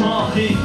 ماضي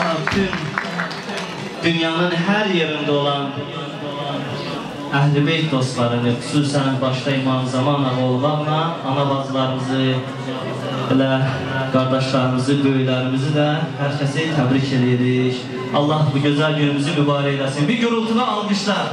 daha bütün dünyanın her yerinde olan Əhl-i Beyt dostlarını, xüsusən başda İmam Zaman ağa olmaqla ana bazılarımızı, elə qardaşlarımızı, böyüklərimizi də hər kəsi təbrik edirik. Allah bu gözəl günümüzü mübarək eləsin. Bir gürültülü alqışlar.